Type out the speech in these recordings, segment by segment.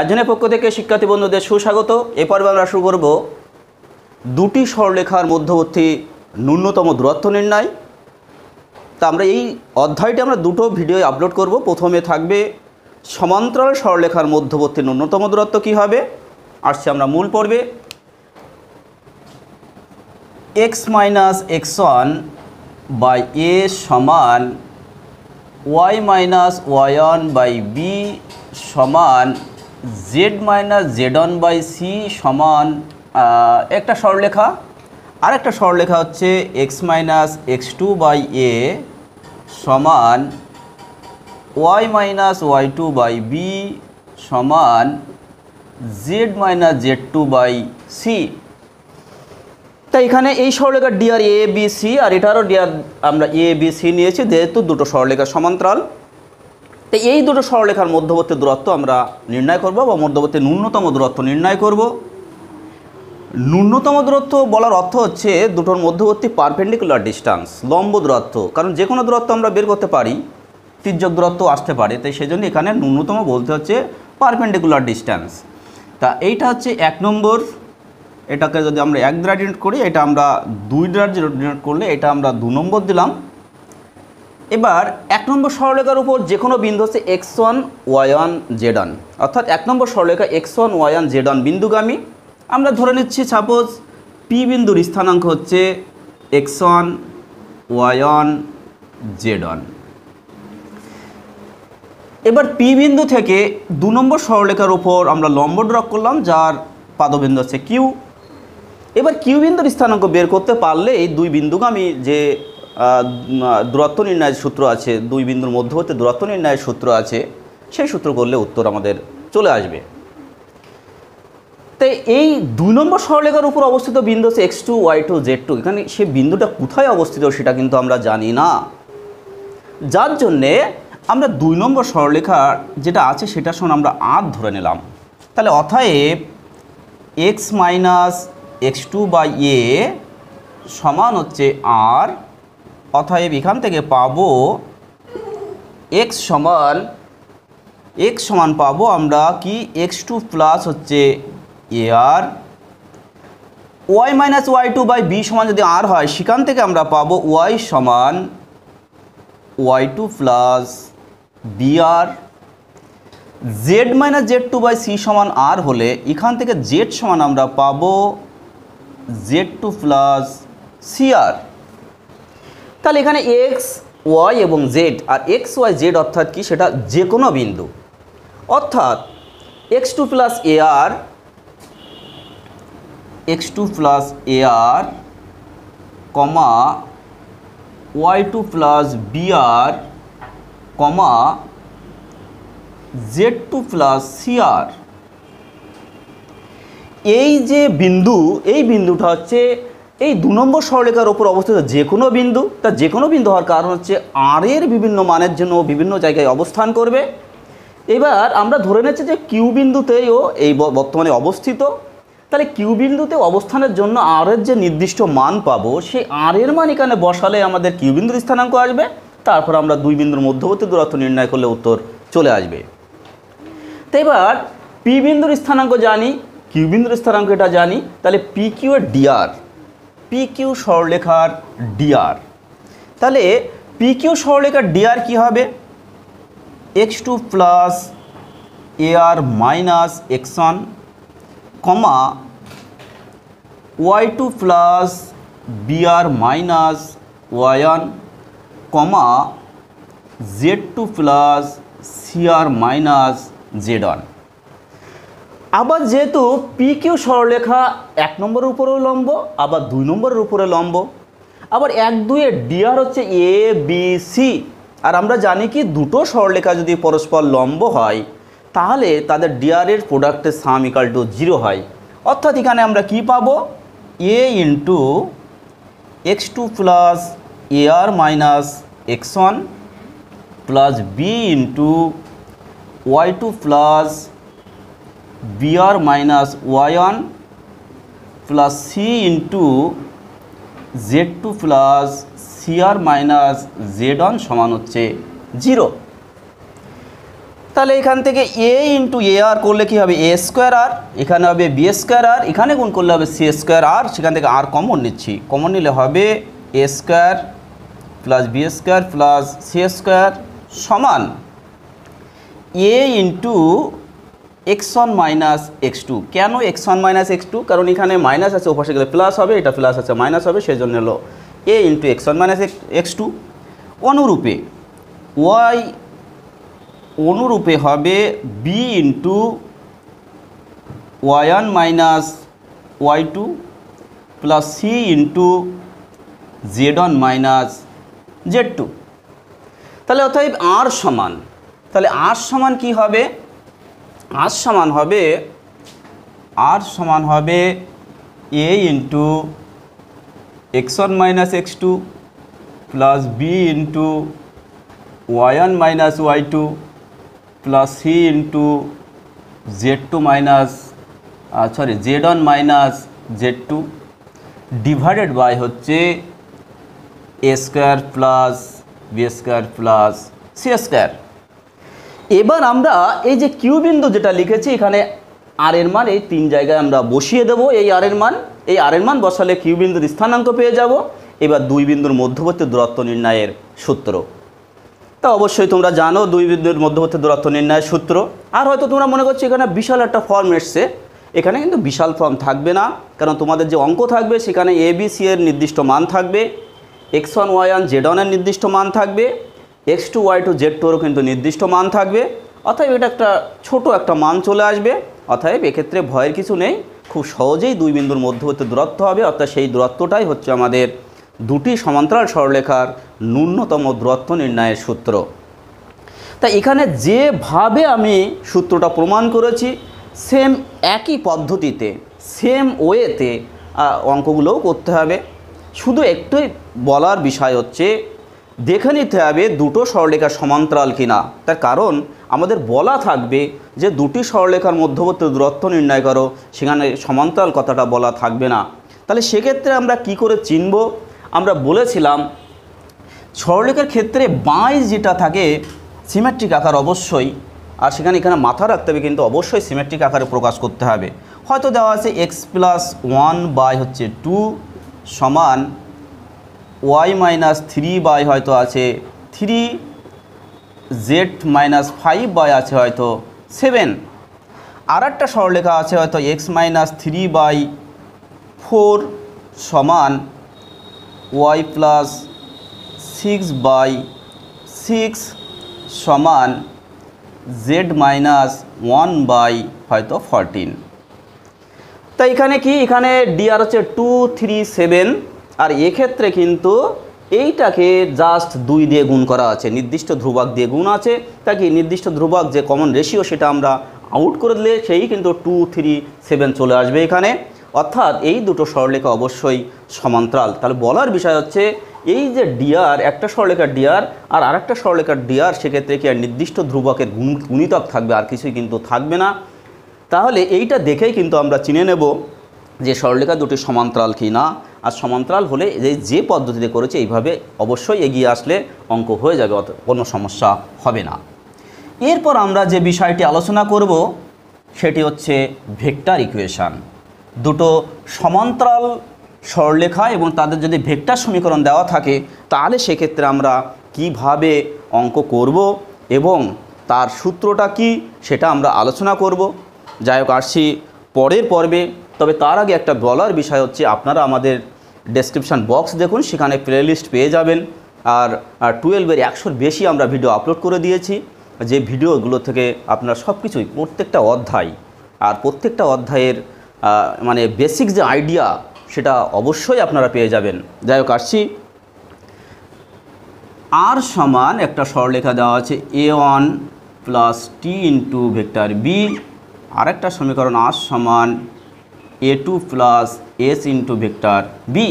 রাজধানের পক্ষ থেকে শিক্ষার্থী বন্ধুদের সুস্বাগত। এ পর্বে আমরা শুরু করব দুটি স্বরলেখার মধ্যবর্তী ন্যূনতম দূরত্ব নির্ণয়। তা আমরা এই অধ্যায়টি আমরা দুটো ভিডিও আপলোড করব। প্রথমে থাকবে সমান্তরাল স্বরলেখার মধ্যবর্তী ন্যূনতম দূরত্ব কী হবে? আসছে আমরা মূল পর্বে। X minus x one by a সমান y minus y one by b সমান z minus z one by c সমান একটা সরলেখা আর একটা সরলেখা হচ্ছে x minus x two by a সমান y minus y two by b সমান z minus z two by c তাই এখানে এই সরলেখার ডিআর এ বি সি আর এটারও ডিআর আমরা এ বি সি নিয়েছি, যেহেতু দুটো সরলেখা সমান্তরাল। তো এই দুটো সরলেখার মধ্যবর্তী দূরত্ব আমরা নির্ণয় করব বা মধ্যবর্তী ন্যূনতম দূরত্ব নির্ণয় করব। ন্যূনতম দূরত্ব বলার অর্থ হচ্ছে দুটোর মধ্যবর্তী পারপেন্ডিকুলার ডিস্টান্স, লম্ব দূরত্ব। কারণ যে কোনো দূরত্ব আমরা বের করতে পারি, তির্যক দূরত্ব আসতে পারে, তাই সেজন্য এখানে ন্যূনতম বলতে হচ্ছে পারপেন্ডিকুলার ডিস্ট্যান্স তা এইটা হচ্ছে এক নম্বর, এটাকে যদি আমরা এক দ্বারা ডিনোট করি, এটা আমরা দুই দ্বারা ডিনোট করলে এটা আমরা দু নম্বর দিলাম। এবার এক নম্বর সরলেখার উপর যে কোনো বিন্দু হচ্ছে x one y one z one অর্থাৎ এক নম্বর সরলেখা x one y one z one বিন্দুগামী। আমরা ধরে নিচ্ছি সাপোজ পি বিন্দুর স্থানাঙ্ক হচ্ছে x one y one z one এবার পি বিন্দু থেকে দু নম্বর সরলেখার উপর আমরা লম্ব ড্র করলাম, যার পাদবিন্দু হচ্ছে কিউ এবার কিউ বিন্দুর স্থানাঙ্ক বের করতে পারলে এই দুই বিন্দুগামী যে দূরত্ব নির্ণয়ের সূত্র আছে, দুই বিন্দুর মধ্যবর্তী দূরত্ব নির্ণয়ের সূত্র আছে, সেই সূত্র করলে উত্তর আমাদের চলে আসবে। তাই এই দুই নম্বর সরলেখার উপর অবস্থিত বিন্দু হচ্ছে x two, y two, z two, এখানে সে বিন্দুটা কোথায় অবস্থিত সেটা কিন্তু আমরা জানি না। যার জন্যে আমরা দুই নম্বর সরলেখার যেটা আছে সেটার সঙ্গে আমরা আর ধরে নিলাম। তাহলে অতএব x minus x two by a সমান হচ্ছে আর অতএব এখান থেকে পাবো এক্স সমান এক্স সমান পাবো আমরা কি? এক্স টু প্লাস হচ্ছে a r y minus y two by b সমান যদি আর হয়, সেখান থেকে আমরা পাবো ওয়াই সমান y two plus b r z minus z two by c সমান আর হলে এখান থেকে জেড সমান আমরা পাবো z two plus c r তাহলে এখানে এক্স ওয়াই এবং জেড আর এক্স ওয়াই জেড অর্থাৎ কি? সেটা যে কোনো বিন্দু। অর্থাৎ x two plus a r x two plus a r comma y two plus b r comma z two plus c r এই যে বিন্দু, এই বিন্দুটা হচ্ছে এই দু নম্বর সরলেখার ওপর অবস্থিত যে কোনো বিন্দু তা যে কোনো বিন্দু হওয়ার কারণ হচ্ছে আর এর বিভিন্ন মানের জন্য বিভিন্ন জায়গায় অবস্থান করবে। এবার আমরা ধরে নিচ্ছি যে কিউ বিন্দুতেও এই বর্তমানে অবস্থিত। তাহলে কিউ বিন্দুতে অবস্থানের জন্য আর এর যে নির্দিষ্ট মান পাবো, সেই আর এর মান এখানে বসালে আমাদের কিউ বিন্দুর স্থানাঙ্ক আসবে। তারপর আমরা দুই বিন্দুর মধ্যবর্তী দূরত্ব নির্ণয় করলে উত্তর চলে আসবে। তো এবার পি বিন্দুর স্থানাঙ্ক জানি, কিউ বিন্দুর স্থানাঙ্ক এটা জানি, তাহলে পি কিউ এর ডিআর পি কিউ সরলেখার ডিআর তাহলে পি কিউ সরলেখার ডিআর কী হবে? X two plus a r minus x one comma y two plus b r minus y comma z two plus c r minus z one আবার যেহেতু P Q সরলেখা এক নম্বরের উপরেও লম্ব, আবার দুই নম্বরের উপরে লম্ব। আবার এক দুইয়ের ডিআর হচ্ছে এ বি সি আর আমরা জানি কি, দুটো সরলেখা যদি পরস্পর লম্ব হয়, তাহলে তাদের ডিআরের প্রোডাক্টের সাম ইকাল টু জিরো হয়। অর্থাৎ এখানে আমরা কি পাবো? A into x two plus a r minus x one plus b into y two plus b r minus y one plus c into z two plus c r minus z one সমান হচ্ছে zero তাহলে এখান থেকে এ into এ আর করলে কি হবে? এ square আর এখানে হবে বি স্কোয়ার আর এখানে গুণ করলে হবে সি স্কোয়ার আর সেখান থেকে আর কমন নিচ্ছি। কমন নিলে হবে a square plus b square plus c square সমান a into x one minus x two. কেন x one minus x two? কারণ এখানে মাইনাস আছে, ওপাশে গেলে প্লাস হবে, এটা প্লাস আছে, মাইনাস হবে সেই জন্য হলো a into x one minus x two. অনুরূপে Y অনুরূপে হবে b into y one minus y two plus c into z one minus z two তাহলে অতএব আর সমান, তাহলে আর সমান কি হবে? আর সমান হবে, আর সমান হবে a into x one minus x two plus b into y one minus y two plus c into z two minus sorry z one minus z two divided by হচ্ছে a square plus b square plus c square এবার আমরা এই যে Q বিন্দু যেটা লিখেছি, এখানে আর এর মান এই তিন জায়গায় আমরা বসিয়ে দেবো। এই আর এর মান, এই আর এর মান বসালে কিউ বিন্দুর স্থানাঙ্ক পেয়ে যাব। এবার দুই বিন্দুর মধ্যবর্তী দূরত্ব নির্ণয়ের সূত্র। তা অবশ্যই তোমরা জানো দুই বিন্দুর মধ্যবর্তী দূরত্ব নির্ণয়ের সূত্র। আর হয়তো তোমরা মনে করছ এখানে বিশাল একটা ফর্ম এসছে। এখানে কিন্তু বিশাল ফর্ম থাকবে না, কারণ তোমাদের যে অঙ্ক থাকবে, সেখানে এ বি সি এর নির্দিষ্ট মান থাকবে। X one y one z ওয়ানের নির্দিষ্ট মান থাকবে। X two y two z টুরও কিন্তু নির্দিষ্ট মান থাকবে। অতএব এটা একটা ছোট একটা মান চলে আসবে। অতএব এক্ষেত্রে ভয়ের কিছু নেই। খুব সহজেই দুই বিন্দুর মধ্যবর্তী দূরত্ব হবে। অর্থাৎ সেই দূরত্বটাই হচ্ছে আমাদের দুটি সমান্তরাল সরলরেখার ন্যূনতম দূরত্ব নির্ণয়ের সূত্র। তাই এখানে যেভাবে আমি সূত্রটা প্রমাণ করেছি সেম একই পদ্ধতিতে সেম ওয়েতে অঙ্কগুলোও করতে হবে। শুধু একটুই বলার বিষয় হচ্ছে দেখে নিতে হবে দুটো সরলরেখা সমান্তরাল কিনা। তার কারণ আমাদের বলা থাকবে যে দুটি সরলরেখার মধ্যবর্তী দূরত্ব নির্ণয় করো, সেখানে সমান্তরাল কথাটা বলা থাকবে না। তাহলে সেক্ষেত্রে আমরা কি করে চিনব? আমরা বলেছিলাম সরলরেখার ক্ষেত্রে বাঁই যেটা থাকে, সিমেট্রিক আকার অবশ্যই, আর সেখানে এখানে মাথা রাখতে হবে কিন্তু অবশ্যই সিমেট্রিক আকারে প্রকাশ করতে হবে। হয়তো দেওয়া আছে এক্স প্লাস ওয়ান বাই হচ্ছে টু সমান ওয়াই মাইনাস থ্রি বাই হয়তো আছে, three z minus five by আছে হয়তো সেভেন। আর একটা সরলরেখা আছে হয়তো x minus three by four সমান y plus six by six সমান জেড মাইনাস ওয়ান বাই হয়তো ফরটিন। তা এখানে কি? এখানে ডিআর হচ্ছে টু, থ্রি, সেভেন। আর এক্ষেত্রে কিন্তু এইটাকে জাস্ট দুই দিয়ে গুণ করা আছে, নির্দিষ্ট ধ্রুবক দিয়ে গুণ আছে। তা কি নির্দিষ্ট ধ্রুবক যে কমন রেশিও সেটা আমরা আউট করে দিলে সেই কিন্তু টু থ্রি সেভেন চলে আসবে এখানে। অর্থাৎ এই দুটো স্বরলেখা অবশ্যই সমান্তরাল। তাহলে বলার বিষয় হচ্ছে এই যে ডিআর একটা স্বরলেখার ডিআর আর আরেকটা স্বরলেখার ডিআর সেক্ষেত্রে কি আর নির্দিষ্ট ধ্রুবকের গুণ, গুণিতক থাকবে, আর কিছুই কিন্তু থাকবে না। তাহলে এইটা দেখেই কিন্তু আমরা চিনে নেব যে স্বরলেখা দুটি সমান্তরাল কি না আর সমান্তরাল হলে যে যে পদ্ধতিতে করেছে এইভাবে অবশ্যই এগিয়ে আসলে অঙ্ক হয়ে যাবে কোনো সমস্যা হবে না। এরপর আমরা যে বিষয়টি আলোচনা করব, সেটি হচ্ছে ভেক্টর ইকুয়েশান। দুটো সমান্তরাল সরলেখা এবং তাদের যদি ভেক্টর সমীকরণ দেওয়া থাকে, তাহলে সেক্ষেত্রে আমরা কীভাবে অঙ্ক করব এবং তার সূত্রটা কি, সেটা আমরা আলোচনা করব। যাই হোক, আসছি পরের পর্বে। তবে তার আগে একটা বলার বিষয় হচ্ছে আপনারা আমাদের ডেসক্রিপশান বক্স দেখুন, সেখানে প্লেলিস্ট পেয়ে যাবেন। আর টুয়েলভের একশোর বেশি আমরা ভিডিও আপলোড করে দিয়েছি। যে ভিডিওগুলো থেকে আপনারা সব কিছুই প্রত্যেকটা অধ্যায় আর প্রত্যেকটা অধ্যায়ের মানে বেসিক যে আইডিয়া সেটা অবশ্যই আপনারা পেয়ে যাবেন। যাই হোক, আসছি। আর সমান একটা সরলরেখা দেওয়া আছে a one plus t into vector b আরেকটা সমীকরণ আর সমান a two plus s into vector b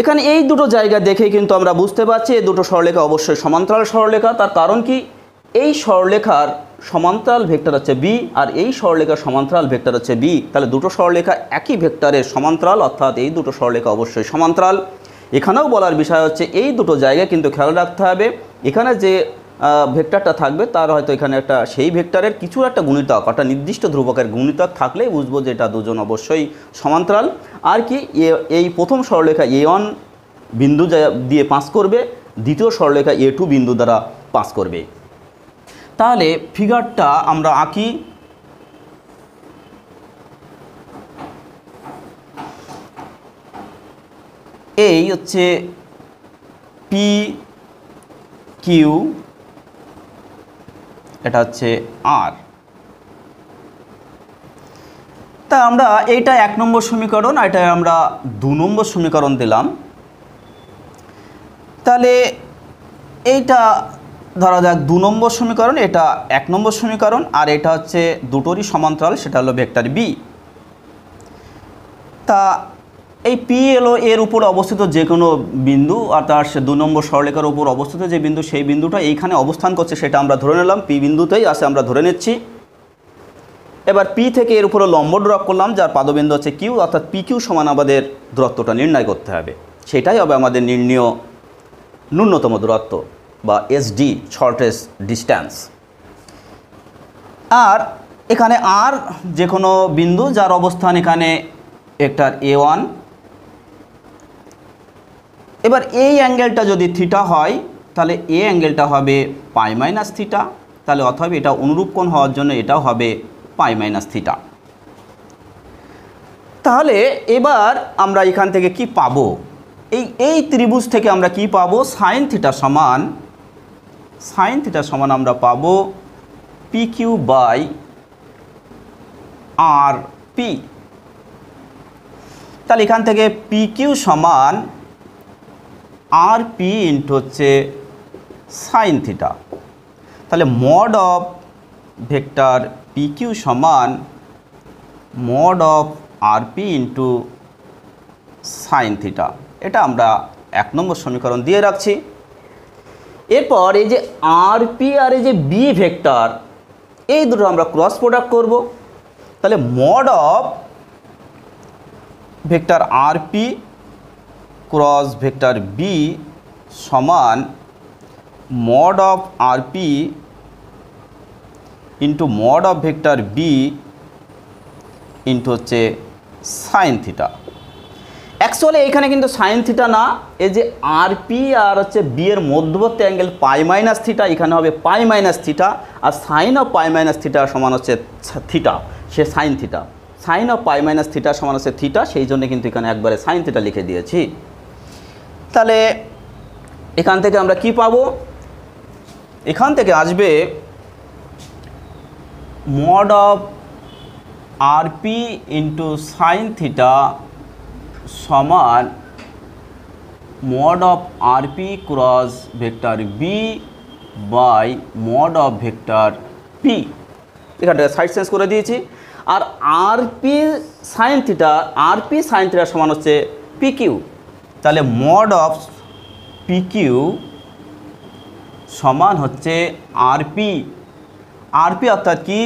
এখানে এই দুটো জায়গা দেখেই কিন্তু আমরা বুঝতে পারছি, এই দুটো সরলরেখা অবশ্যই সমান্তরাল সরলরেখা। তার কারণ কি? এই সরলরেখার সমান্তরাল ভেক্টর হচ্ছে বি আর এই সরলরেখার সমান্তরাল ভেক্টর হচ্ছে বি তাহলে দুটো সরলরেখা একই ভেক্টরের সমান্তরাল, অর্থাৎ এই দুটো সরলরেখা অবশ্যই সমান্তরাল। এখানেও বলার বিষয় হচ্ছে, এই দুটো জায়গায় কিন্তু খেয়াল রাখতে হবে। এখানে যে ভেক্টরটা থাকবে, তার হয়তো এখানে একটা সেই ভেক্টরের কিছু একটা গুণিতক একটা নির্দিষ্ট ধ্রুবকের গুণিতক থাকলেই বুঝব যে এটা দুজন অবশ্যই সমান্তরাল। আর কি এই প্রথম সরলরেখা এ ওয়ান বিন্দু দিয়ে পাস করবে, দ্বিতীয় সরলরেখা এ টু বিন্দু দ্বারা পাস করবে। তাহলে ফিগারটা আমরা আঁকি। এই হচ্ছে পি কিউ এটা হচ্ছে আর তা আমরা এইটা এক নম্বর সমীকরণ আর এটা আমরা দু নম্বর সমীকরণ দিলাম। তাহলে এইটা ধরা যাক দু নম্বর সমীকরণ, এটা এক নম্বর সমীকরণ আর এটা হচ্ছে দুটোরই সমান্তরাল, সেটা হলো ভেক্টর বি তা এই পি এলো এর উপর অবস্থিত যে কোনো বিন্দু আর তার সে দু নম্বর সরলেখার উপর অবস্থিত যে বিন্দু, সেই বিন্দুটা এইখানে অবস্থান করছে, সেটা আমরা ধরে নিলাম। পি বিন্দুতেই আছে, আমরা ধরে নিচ্ছি। এবার পি থেকে এর উপরে লম্ব ড্রপ করলাম, যার পাদবিন্দু হচ্ছে কিউ অর্থাৎ পি কিউ সমান আমাদের দূরত্বটা নির্ণয় করতে হবে। সেটাই হবে আমাদের নির্ণীয় ন্যূনতম দূরত্ব বা এসডি শর্টেস্ট ডিস্ট্যান্স আর এখানে আর যে কোনো বিন্দু, যার অবস্থান এখানে ভেক্টর এ ওয়ান এবার এই অ্যাঙ্গেলটা যদি থিটা হয়, তাহলে এ অ্যাঙ্গেলটা হবে পাই মাইনাস থিটা তাহলে অথবা এটা অনুরূপ কোণ হওয়ার জন্য এটাও হবে পাই মাইনাস থিটা তাহলে এবার আমরা এখান থেকে কি পাবো? এই এই ত্রিভুজ থেকে আমরা কি পাবো? সাইন থিটা সমান সাইন থিটা সমান আমরা পাবো p q by r p তাহলে এখান থেকে পি কিউ সমান আর পি ইন্টু হচ্ছে সাইন থিটা। তাহলে mod of vector p q সমান mod of r p into sine theta. এটা আমরা এক নম্বর সমীকরণ দিয়ে রাখছি। এরপর এই যে আর পি আর এই যে বি ভেক্টর, এই দুটো আমরা ক্রস প্রোডাক্ট করব। তাহলে mod of vector r p cross vector b সমান mod of r p into mod of vector b into হচ্ছে সাইন থিটা অ্যাকচুয়ালি এইখানে কিন্তু সাইন থিটা না, এই যে আর পি আর হচ্ছে বি এর মধ্যবর্তী অ্যাঙ্গেল পাই মাইনাস থিটা এখানে হবে pi minus theta R sine of pi minus theta সমান হচ্ছে theta say sine theta sine of pi minus theta সমান হচ্ছে থিটা সেই জন্য কিন্তু এখানে একবারে সাইন থিটা লিখে দিয়েছি। তাহলে এখান থেকে আমরা কি পাব? এখান থেকে আসবে mod of r p into sine theta সমান mod of r p cross vector b by mod of vector p এখানটা সাইড চেঞ্জ করে দিয়েছি। আর r p sine theta r p sine theta সমান হচ্ছে পি কিউ তাহলে mod of p Q সমান হচ্ছে আর P R P অর্থাৎ কি?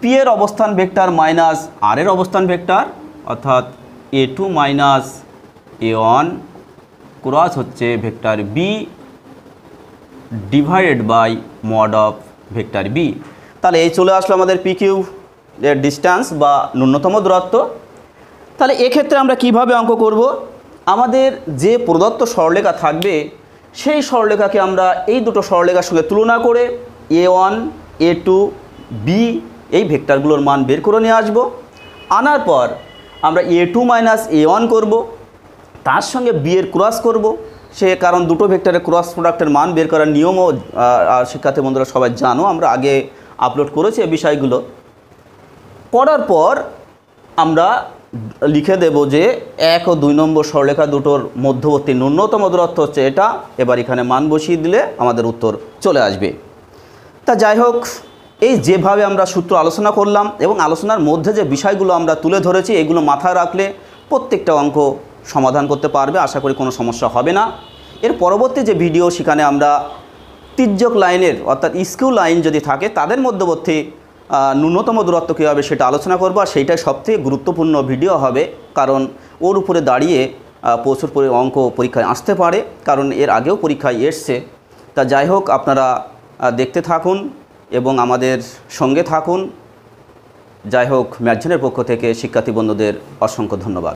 পি এর অবস্থান ভেক্টর মাইনাস আর এর অবস্থান ভেক্টর, অর্থাৎ a two minus a one cross হচ্ছে vector b divided by mod of vector b তাহলে এই চলে আসলো আমাদের পি কিউ এর ডিস্ট্যান্স বা ন্যূনতম দূরত্ব। তাহলে এক্ষেত্রে আমরা কীভাবে অঙ্ক করব? আমাদের যে প্রদত্ত সরলরেখা থাকবে, সেই সরলরেখাকে আমরা এই দুটো সরলরেখার সঙ্গে তুলনা করে a one, a two, b এই ভেক্টরগুলোর মান বের করে নিয়ে আসব। আনার পর আমরা a two minus a one করব, তার সঙ্গে বি এর ক্রস করব। সে কারণ দুটো ভেক্টরের ক্রস প্রোডাক্টের মান বের করার নিয়মও শিক্ষার্থী বন্ধুরা সবাই জানো, আমরা আগে আপলোড করেছি এই বিষয়গুলো। করার পর আমরা লিখে দেব যে এক ও দুই নম্বর সরলেখা দুটোর মধ্যবর্তী ন্যূনতম দূরত্ব হচ্ছে এটা। এবার এখানে মান বসিয়ে দিলে আমাদের উত্তর চলে আসবে। তা যাই হোক, এই যেভাবে আমরা সূত্র আলোচনা করলাম এবং আলোচনার মধ্যে যে বিষয়গুলো আমরা তুলে ধরেছি, এগুলো মাথায় রাখলে প্রত্যেকটা অঙ্ক সমাধান করতে পারবে, আশা করি কোনো সমস্যা হবে না। এর পরবর্তী যে ভিডিও সেখানে আমরা তির্যক লাইনের, অর্থাৎ স্কিউ লাইন যদি থাকে, তাদের মধ্যবর্তী ন্যূনতম দূরত্ব কী হবে সেটা আলোচনা করব, আর সেইটাই সবথেকে গুরুত্বপূর্ণ ভিডিও হবে। কারণ ওর উপরে দাঁড়িয়ে প্রচুর পরি অঙ্ক পরীক্ষায় আসতে পারে, কারণ এর আগেও পরীক্ষায় এসছে। তা যাই হোক, আপনারা দেখতে থাকুন এবং আমাদের সঙ্গে থাকুন। যাই হোক ম্যাকজনের পক্ষ থেকে শিক্ষার্থীবন্ধুদের অসংখ্য ধন্যবাদ।